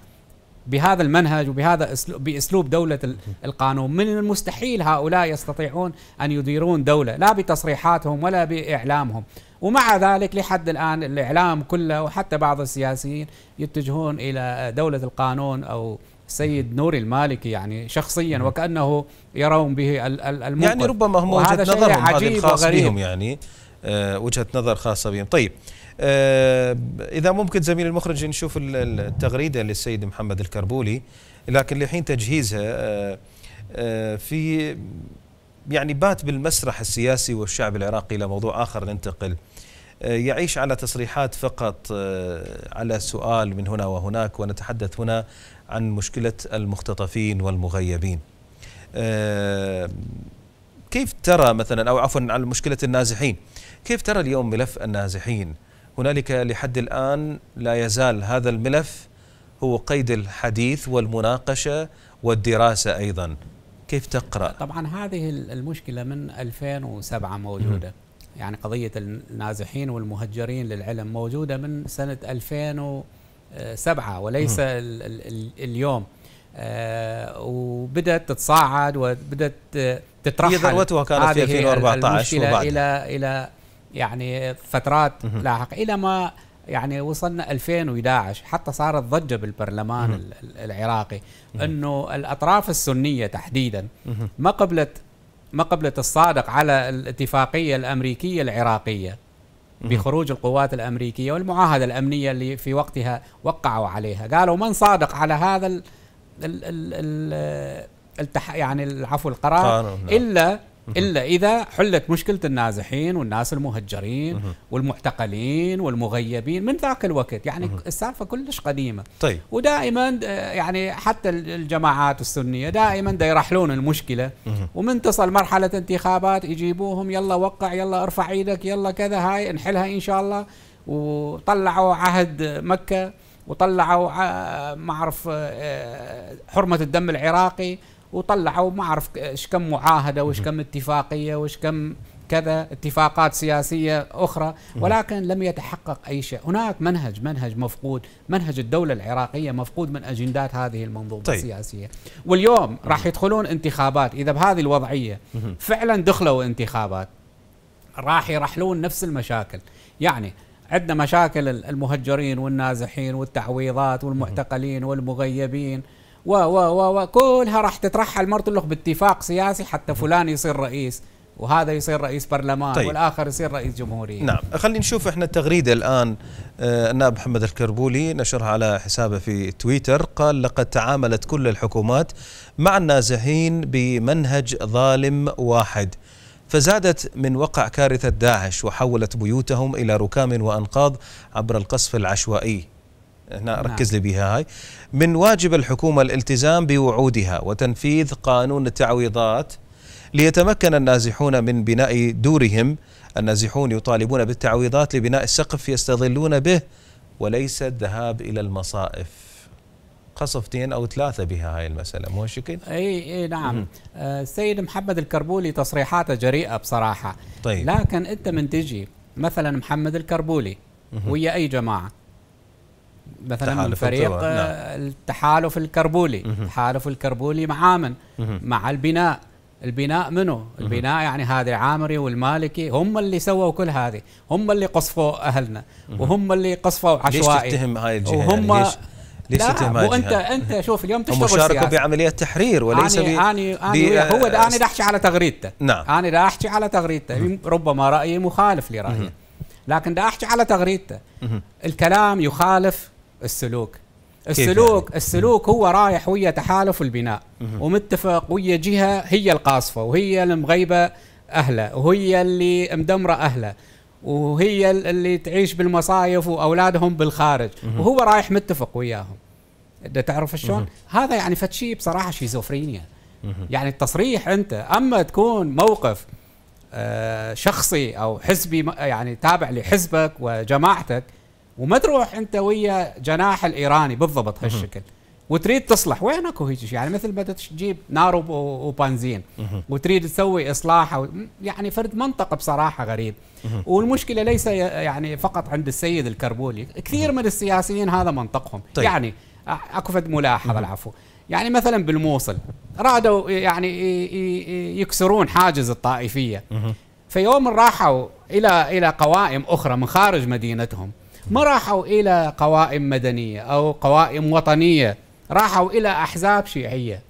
بهذا المنهج وبهذا اسلوب بأسلوب دولة ال- القانون. من المستحيل هؤلاء يستطيعون أن يديرون دولة لا بتصريحاتهم ولا بإعلامهم. ومع ذلك لحد الآن الإعلام كله وحتى بعض السياسيين يتجهون إلى دولة القانون أو السيد نوري المالكي يعني شخصيا وكأنه يرون به ال- ال- المنقذ يعني ربما هم شيء نظرهم هذه الخاص. بهم يعني. آه، وجهة نظر خاصة بهم. طيب آه، إذا ممكن زميل المخرج نشوف ال- ال- التغريدة للسيد محمد الكربولي لكن لحين تجهيزها آه، آه، في يعني بات بالمسرح السياسي والشعب العراقي إلى موضوع آخر ننتقل. يعيش على تصريحات فقط على سؤال من هنا وهناك ونتحدث هنا عن مشكلة المختطفين والمغيبين. كيف ترى مثلا أو عفوا على مشكلة النازحين كيف ترى اليوم ملف النازحين؟ هنالك لحد الآن لا يزال هذا الملف هو قيد الحديث والمناقشة والدراسة أيضا. كيف تقرأ؟ طبعا هذه المشكلة من 2007 موجودة. يعني قضية النازحين والمهجرين للعلم موجودة من سنة 2007 وليس ال ال ال اليوم. آه وبدأت تتصاعد وبدأت آه، تترحل. هي ذروتها كانت في هذه 2014 المشكلة وبعدها. إلى إلى يعني فترات لاحقه إلى ما يعني وصلنا 2011 حتى صارت ضجة بالبرلمان ال- ال- العراقي. إنه الأطراف السنية تحديدا ما قبلت ما قبلت الصادق على الاتفاقية الأمريكية العراقية بخروج القوات الأمريكية والمعاهدة الأمنية اللي في وقتها وقعوا عليها. قالوا من صادق على هذا ال ال ال ال التح يعني العفو القرار؟ نعم. إلا إلا إذا حلت مشكلة النازحين والناس المهجرين والمعتقلين والمغيبين من ذاك الوقت. يعني السالفة كلش قديمة. طيب. ودائما آه، يعني حتى الجماعات السنية دائما دا يرحلون المشكلة ومن تصل مرحلة انتخابات يجيبوهم يلا وقع يلا ارفع إيدك يلا كذا هاي انحلها إن شاء الله. وطلعوا عهد مكة وطلعوا ع- ما اعرف آه، حرمة الدم العراقي. وطلعوا ما أعرف إيش كم معاهدة وإيش كم اتفاقية وإيش كم كذا اتفاقات سياسية أخرى ولكن لم يتحقق أي شيء، هناك منهج منهج مفقود، منهج الدولة العراقية مفقود من أجندات هذه المنظومة طيب. السياسية، واليوم راح يدخلون انتخابات. إذا بهذه الوضعية فعلا دخلوا انتخابات راح يرحلون نفس المشاكل، يعني عندنا مشاكل المهجرين والنازحين والتعويضات والمعتقلين والمغيبين. و و و و كلها راح تترحل مرة له باتفاق سياسي حتى فلان يصير رئيس وهذا يصير رئيس برلمان طيب. طيب. والآخر يصير رئيس جمهورية نعم خلينا نشوف إحنا التغريدة الآن آه، النائب محمد الكربولي نشرها على حسابه في تويتر قال لقد تعاملت كل الحكومات مع النازحين بمنهج ظالم واحد فزادت من وقع كارثة داعش وحولت بيوتهم إلى ركام وأنقاض عبر القصف العشوائي هنا نعم. ركز لي بها هاي. من واجب الحكومة الالتزام بوعودها وتنفيذ قانون التعويضات ليتمكن النازحون من بناء دورهم. النازحون يطالبون بالتعويضات لبناء السقف يستظلون به وليس الذهاب إلى المصائف. قصفتين أو ثلاثة بها هاي المسألة مو هالشكل؟ إي إي نعم. آه، السيد محمد الكربولي تصريحاته جريئة بصراحة. طيب. لكن أنت من تجي مثلا محمد الكربولي ويا أي جماعة مثلا من فريق آه، التحالف الكربولي. التحالف الكربولي مع من مع البناء. البناء منو؟ البناء يعني هذا العامري والمالكي هم اللي سووا كل هذه. هم اللي قصفوا أهلنا. وهم اللي قصفوا ليش عشوائي. تتهم هاي الجهة؟ وهم يعني ليش ليست لا وانت انت شوف اليوم تشتغل مشاركه بعمليات تحرير وليس أنا أنا أنا هو ده أنا احكي على تغريدته. نعم. أنا دا احكي على تغريدته. ربما رأيي مخالف لرأيه. لكن دا احكي على تغريدته. الكلام يخالف السلوك. السلوك يعني؟ السلوك هو رايح ويا تحالف البناء. ومتفق ويا جهة هي القاصفة وهي المغيبه أهله وهي اللي مدمرة أهله وهي اللي تعيش بالمصايف وأولادهم بالخارج. وهو رايح متفق وياهم. انت تعرف شلون؟ هذا يعني فتشي بصراحة شيزوفرينيا. يعني التصريح أنت أما تكون موقف آه شخصي أو حزبي يعني تابع لحزبك وجماعتك وما تروح أنت ويا جناح الإيراني بالضبط هالشكل. وتريد تصلح. وين أكو هيك يعني مثل ما تجيب نار وبنزين. وتريد تسوي إصلاح يعني فرد منطق بصراحة غريب. والمشكلة ليس يعني فقط عند السيد الكربولي. كثير من السياسيين هذا منطقهم. طيب. يعني أكو فد ملاحظة العفو يعني مثلا بالموصل. رادوا يعني يكسرون حاجز الطائفية. في يوم راحوا إلى إلى قوائم أخرى من خارج مدينتهم. ما راحوا إلى قوائم مدنية أو قوائم وطنية راحوا إلى أحزاب شيعية.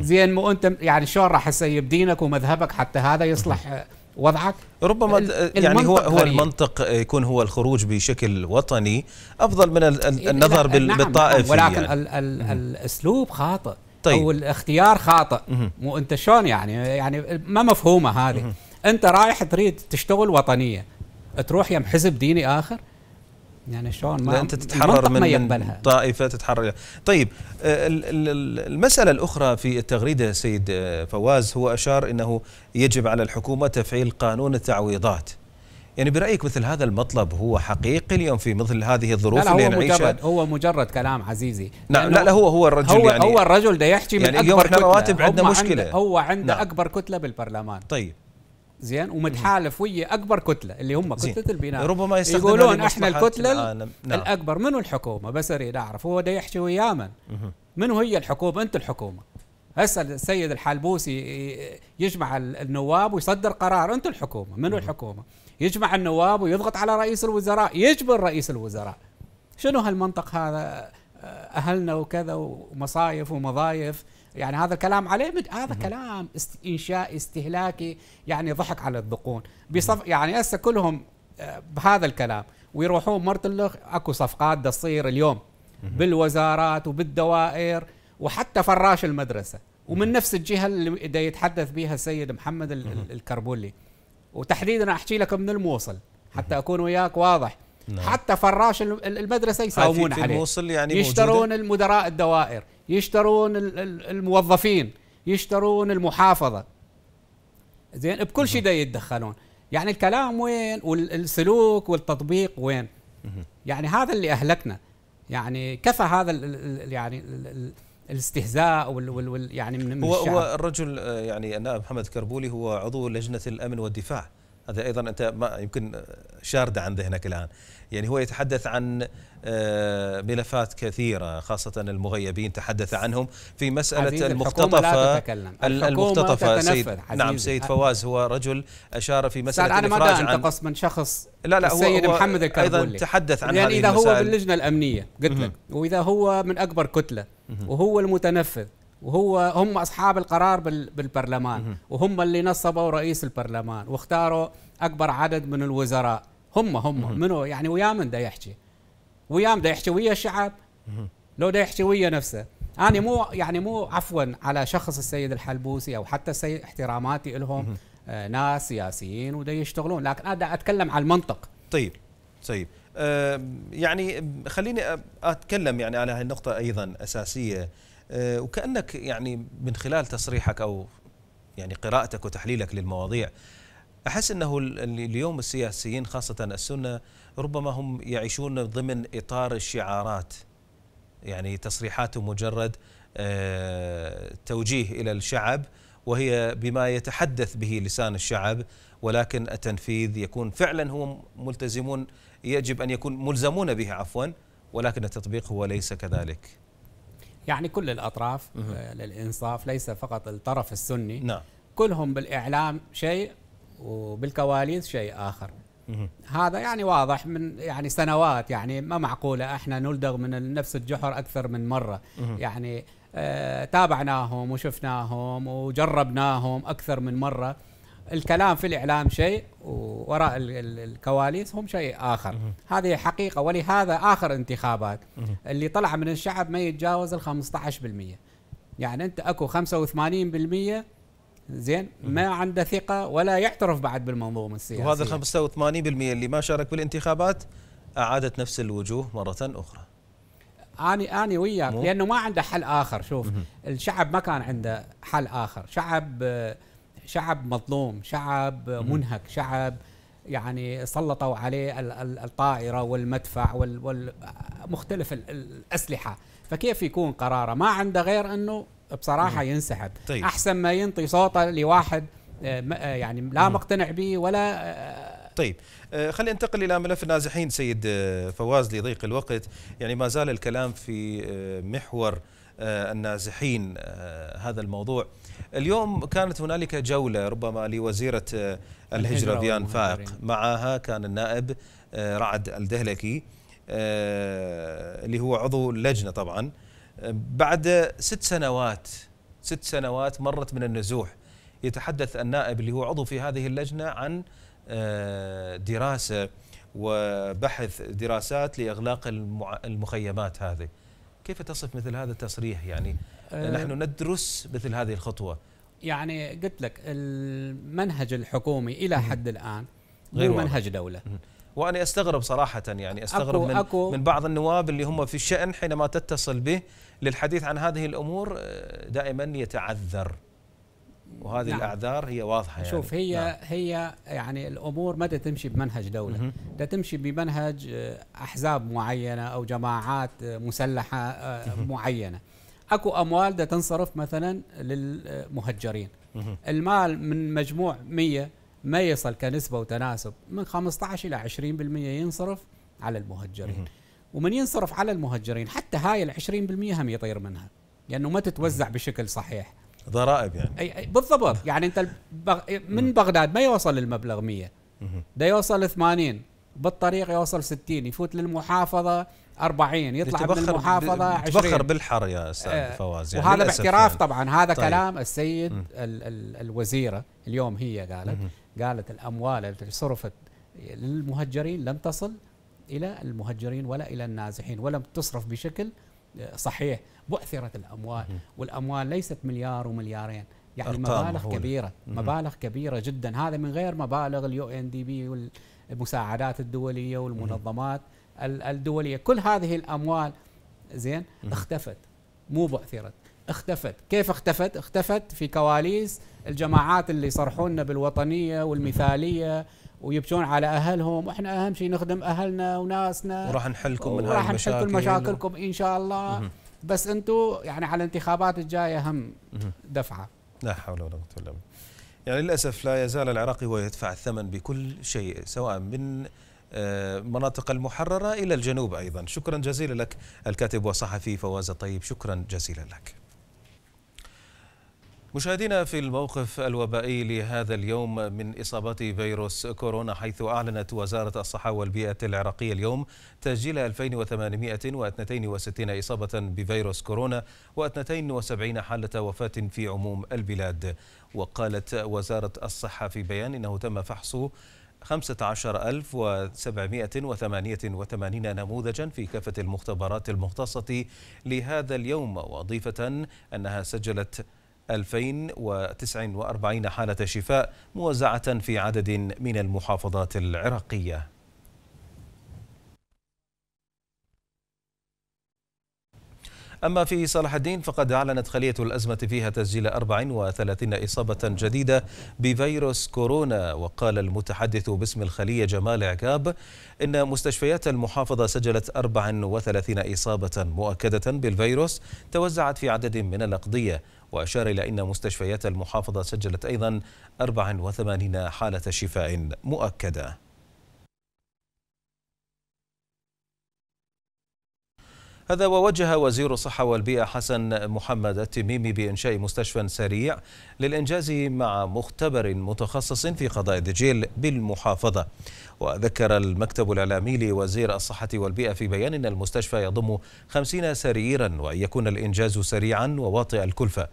زين مو أنت يعني شلون راح تسيب دينك ومذهبك حتى هذا يصلح وضعك؟ ربما يعني هو هو المنطق يكون هو الخروج بشكل وطني أفضل من النظر نعم بالطائفي ولكن يعني. ال ال الأسلوب خاطئ طيب. أو الاختيار خاطئ. مو أنت شلون يعني؟ يعني ما مفهومة هذه. أنت رايح تريد تشتغل وطنية تروح يم حزب ديني آخر؟ يعني شلون؟ ما أنت تتحرر من, من طائفة تتحرر طيب آه، المسألة الأخرى في التغريدة سيد آه، فواز هو أشار إنه يجب على الحكومة تفعيل قانون التعويضات. يعني برأيك مثل هذا المطلب هو حقيقي اليوم في مثل هذه الظروف لا لا اللي نعيشها؟ مجرد هو مجرد كلام عزيزي. نعم لا لا هو هو الرجل هو يعني هو الرجل ده يحكي من يعني أكبر كتلة. رواتب عندنا مشكلة. عنده هو عنده نعم. أكبر كتلة بالبرلمان. طيب. زين ومتحالف ويا أكبر كتلة اللي هم كتلة البناء. ربما يقولون إحنا الكتلة نعم. الأكبر منو الحكومة بس أريد أعرف هو ده يحكي ويا من؟ منو هي الحكومة؟ أنت الحكومة. هسه السيد الحلبوسي يجمع النواب ويصدر قرار. أنت الحكومة. منو الحكومة؟ يجمع النواب ويضغط على رئيس الوزراء. يجبر رئيس الوزراء. شنو هالمنطق هذا؟ أهلنا وكذا ومصايف ومضايف يعني هذا الكلام عليه مد... هذا كلام است... إنشاء استهلاكي يعني ضحك على الذقون بصف يعني هسه كلهم آه، بهذا الكلام. ويروحون مرتلخ أكو صفقات تصير اليوم. بالوزارات وبالدوائر وحتى فراش المدرسة. ومن نفس الجهة اللي يتحدث بها السيد محمد الكربولي. وتحديدا أحكي لك من الموصل حتى أكون وياك واضح. نعم. حتى فراش المدرسة يساومون عليه في الموصل يعني يشترون موجودة؟ المدراء الدوائر. يشترون الموظفين يشترون المحافظة. زين بكل شيء يتدخلون. يعني الكلام وين؟ والسلوك والتطبيق وين؟ يعني هذا اللي أهلكنا. يعني كفى هذا ال يعني ال الاستهزاء وال وال يعني من هو الشعب. هو الرجل آه، يعني النائب محمد كربولي هو عضو لجنة الأمن والدفاع. هذا أيضا أنت ما يمكن شارده عنده هناك الآن. يعني هو يتحدث عن آه، ملفات كثيرة خاصة المغيبين تحدث عنهم في مسألة المختطفة المختطفة سيد. نعم سيد فواز هو رجل أشار في مسألة أنا ما أنتقص من شخص لا لا السيد هو محمد الكربولي. أيضا تحدث عن يعني إذا هو باللجنة الأمنية قلت لك. وإذا هو من أكبر كتلة وهو المتنفذ وهو هم أصحاب القرار بالبرلمان وهم اللي نصبوا رئيس البرلمان واختاروا أكبر عدد من الوزراء. هم هم. منو؟ يعني ويا من دا يحكي؟ ويام دا يحكي ويا الشعب؟ لو دا يحكي ويا نفسه. أنا مو يعني مو عفوا على شخص السيد الحلبوسي أو حتى السيد احتراماتي لهم آه ناس سياسيين ودا يشتغلون. لكن أنا دا أتكلم عن المنطق. طيب طيب. آه يعني خليني أتكلم يعني على هذه النقطة أيضا أساسية. آه وكأنك يعني من خلال تصريحك أو يعني قراءتك وتحليلك للمواضيع أحس إنه اليوم السياسيين خاصة السنة ربما هم يعيشون ضمن إطار الشعارات يعني تصريحات مجرد آه، توجيه إلى الشعب وهي بما يتحدث به لسان الشعب ولكن التنفيذ يكون فعلا هم ملتزمون يجب أن يكون ملزمون به عفوا ولكن التطبيق هو ليس كذلك. يعني كل الأطراف آه، للإنصاف ليس فقط الطرف السني. نعم. كلهم بالإعلام شيء وبالكواليس شيء آخر. هذا يعني واضح من يعني سنوات يعني ما معقولة إحنا نلدغ من نفس الجحر أكثر من مرة. يعني آه تابعناهم وشفناهم وجربناهم أكثر من مرة. الكلام في الإعلام شيء ووراء الكواليس هم شيء آخر. هذه حقيقة ولهذا آخر انتخابات اللي طلع من الشعب ما يتجاوز ال 15% يعني أنت أكو 85% زين ما عنده ثقة ولا يعترف بعد بالمنظومة السياسية. وهذا ال 85% اللي ما شارك بالانتخابات أعادت نفس الوجوه مرة أخرى. أني أني وياك لأنه ما عنده حل آخر. شوف. الشعب ما كان عنده حل آخر. شعب شعب مظلوم شعب منهك شعب يعني سلطوا عليه الطائرة والمدفع ومختلف الأسلحة. فكيف يكون قراره؟ ما عنده غير إنه بصراحة ينسحب. طيب. أحسن ما ينطي صوته لواحد آه، آه، يعني لا مقتنع به ولا آه، طيب خلينا ننتقل إلى ملف النازحين سيد فواز لضيق الوقت. يعني ما زال الكلام في محور النازحين هذا الموضوع. اليوم كانت هنالك جولة ربما لوزيرة الهجرة بيان فائق معها كان النائب رعد الدهلكي اللي هو عضو اللجنة طبعا. بعد ست سنوات ست سنوات مرت من النزوح. يتحدث النائب اللي هو عضو في هذه اللجنة عن آه، دراسة وبحث دراسات لإغلاق المخيمات هذه. كيف تصف مثل هذا التصريح؟ يعني أه. نحن ندرس مثل هذه الخطوة. يعني قلت لك المنهج الحكومي إلى حد الآن غير منهج دولة. وأنا أستغرب صراحة يعني أستغرب أكو من أكو. من بعض النواب اللي هم في الشأن حينما تتصل به للحديث عن هذه الأمور آه، دائما يتعذر. وهذه نعم. الأعذار هي واضحة يعني. شوف هي نعم. هي يعني الأمور ما تمشي بمنهج دولة؟ ده تمشي بمنهج آه، أحزاب معينة أو جماعات آه، مسلحة معينة. أكو أموال تنصرف مثلا للمهجرين. المال من مجموع 100 ما يصل كنسبة وتناسب من 15 إلى 20% ينصرف على المهجرين. ومن ينصرف على المهجرين حتى هاي ال 20% هم يطير منها لأنه ما تتوزع بشكل صحيح. ضرائب يعني. أي بالضبط. يعني أنت من بغداد ما يوصل المبلغ 100 ده يوصل 80 بالطريق يوصل 60 يفوت للمحافظة 40 يطلع من المحافظة 20 تبخر بالحر يا أستاذ آه فواز يعني وهذا باعتراف يعني. طبعا. هذا طيب. كلام السيد ال ال الوزيرة اليوم هي قالت. قالت الأموال التي صرفت للمهجرين لم تصل إلى المهجرين ولا إلى النازحين ولم تصرف بشكل صحيح. بعثرت الأموال. والأموال ليست مليار ومليارين. يعني مبالغ محولة. كبيرة. مبالغ كبيرة جدا. هذا من غير مبالغ ال UNDP والمساعدات الدولية والمنظمات الدولية. كل هذه الأموال زين اختفت. مو بعثرت اختفت. كيف اختفت؟ اختفت في كواليس الجماعات اللي يصرحون بالوطنية والمثالية ويبكون على أهلهم. وإحنا أهم شيء نخدم أهلنا وناسنا. وراح نحلكم من وراح نحل مشاكلكم إن شاء الله. بس أنتم يعني على الانتخابات الجاية هم دفعة. لا حول ولا قوة إلا بالله. يعني للأسف لا يزال العراقي هو يدفع الثمن بكل شيء سواء من المناطق آه، المحررة إلى الجنوب أيضا. شكرا جزيلا لك الكاتب والصحفي فواز الطيب شكرا جزيلا لك. مشاهدينا في الموقف الوبائي لهذا اليوم من إصابات فيروس كورونا حيث أعلنت وزارة الصحة والبيئة العراقية اليوم تسجيل 2862 إصابة بفيروس كورونا و72 حالة وفاة في عموم البلاد. وقالت وزارة الصحة في بيان إنه تم فحص 15788 نموذجا في كافة المختبرات المختصة لهذا اليوم وضيفة أنها سجلت 2049 حالة شفاء موزعة في عدد من المحافظات العراقية. أما في صلاح الدين فقد أعلنت خلية الأزمة فيها تسجيل 34 إصابة جديدة بفيروس كورونا. وقال المتحدث باسم الخلية جمال عقاب إن مستشفيات المحافظة سجلت 34 إصابة مؤكدة بالفيروس توزعت في عدد من الأقضية. وأشار إلى أن مستشفيات المحافظة سجلت أيضا 84 حالة شفاء مؤكدة. هذا ووجه وزير الصحة والبيئة حسن محمد التميمي بإنشاء مستشفى سريع للإنجاز مع مختبر متخصص في قضاء الدجيل بالمحافظة. وذكر المكتب الإعلامي لوزير الصحة والبيئة في بيان أن المستشفى يضم 50 سريرا وأن يكون الإنجاز سريعا وواطئ الكلفة.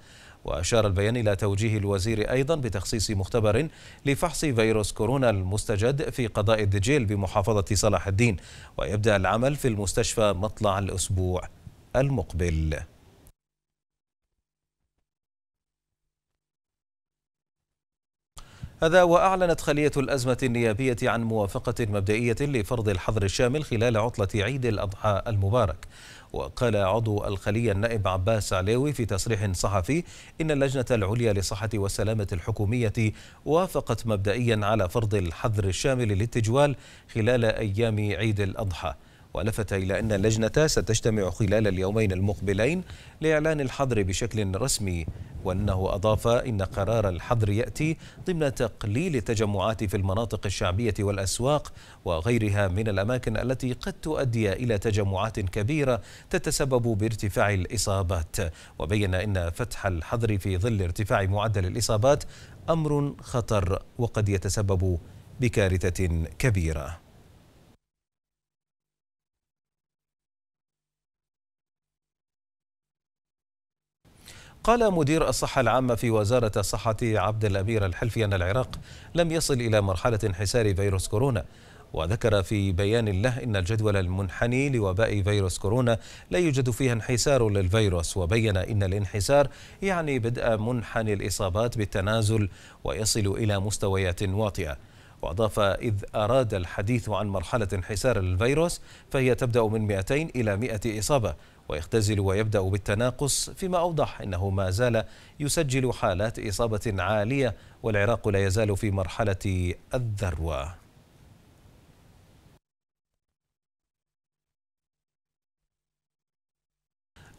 وأشار البيان إلى توجيه الوزير أيضا بتخصيص مختبر لفحص فيروس كورونا المستجد في قضاء الدجيل بمحافظة صلاح الدين. ويبدأ العمل في المستشفى مطلع الأسبوع المقبل. هذا وأعلنت خلية الأزمة النيابية عن موافقة مبدئية لفرض الحظر الشامل خلال عطلة عيد الأضحى المبارك. وقال عضو الخلية النائب عباس عليوي في تصريح صحفي إن اللجنة العليا للصحة والسلامة الحكومية وافقت مبدئيا على فرض الحظر الشامل للتجوال خلال أيام عيد الأضحى. ولفت إلى أن اللجنة ستجتمع خلال اليومين المقبلين لإعلان الحظر بشكل رسمي وأنه أضاف إن قرار الحظر يأتي ضمن تقليل التجمعات في المناطق الشعبية والأسواق وغيرها من الأماكن التي قد تؤدي إلى تجمعات كبيرة تتسبب بارتفاع الإصابات. وبين أن فتح الحظر في ظل ارتفاع معدل الإصابات أمر خطر وقد يتسبب بكارثة كبيرة. قال مدير الصحة العامة في وزارة الصحة عبد الأمير الحلفي أن العراق لم يصل إلى مرحلة انحسار فيروس كورونا وذكر في بيان له إن الجدول المنحني لوباء فيروس كورونا لا يوجد فيه انحسار للفيروس وبين إن الانحسار يعني بدء منحني الإصابات بالتنازل ويصل إلى مستويات واطئة وأضاف إذ أراد الحديث عن مرحلة انحسار الفيروس فهي تبدأ من 200 إلى 100 إصابة ويختزل ويبدأ بالتناقص فيما أوضح أنه ما زال يسجل حالات إصابة عالية والعراق لا يزال في مرحلة الذروة.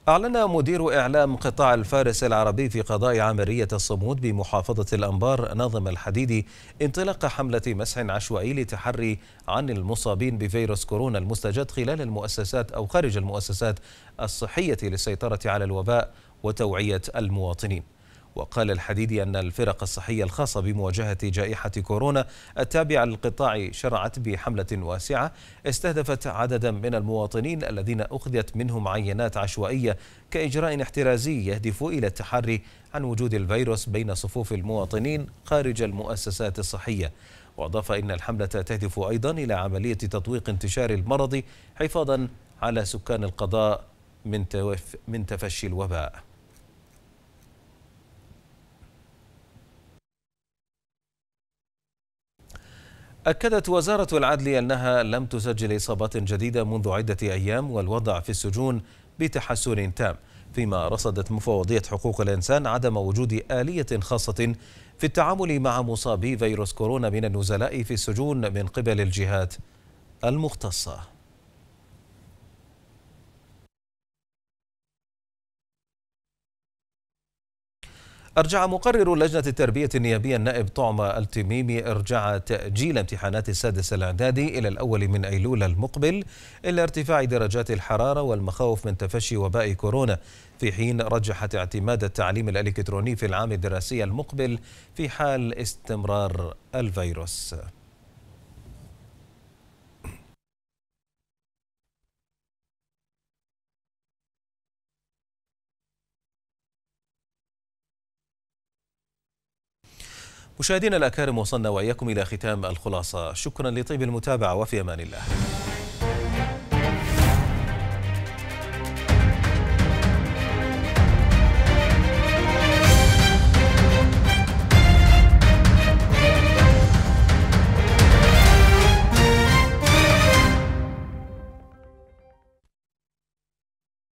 أعلن مدير إعلام قطاع الفارس العربي في قضاء عملية الصمود بمحافظة الأنبار ناظم الحديدي انطلاق حملة مسح عشوائي لتحري عن المصابين بفيروس كورونا المستجد خلال المؤسسات أو خارج المؤسسات الصحية للسيطرة على الوباء وتوعية المواطنين. وقال الحديدي أن الفرق الصحية الخاصة بمواجهة جائحة كورونا التابعة للقطاع شرعت بحملة واسعة استهدفت عددا من المواطنين الذين أخذت منهم عينات عشوائية كإجراء احترازي يهدف إلى التحري عن وجود الفيروس بين صفوف المواطنين خارج المؤسسات الصحية. وأضاف إن الحملة تهدف أيضا إلى عملية تطويق انتشار المرض حفاظا على سكان القضاء من تفشي الوباء. أكدت وزارة العدل أنها لم تسجل إصابات جديدة منذ عدة أيام والوضع في السجون بتحسن تام فيما رصدت مفوضية حقوق الإنسان عدم وجود آلية خاصة في التعامل مع مصابي فيروس كورونا من النزلاء في السجون من قبل الجهات المختصة. أرجع مقرر لجنة التربية النيابية النائب طعمة التميمي إرجاع تأجيل امتحانات السادس الإعدادي إلى الأول من أيلول المقبل إلى ارتفاع درجات الحرارة والمخاوف من تفشي وباء كورونا. في حين رجحت اعتماد التعليم الإلكتروني في العام الدراسي المقبل في حال استمرار الفيروس. مشاهدينا الأكارم وصلنا وإياكم إلى ختام الخلاصة. شكرا لطيب المتابعة وفي أمان الله.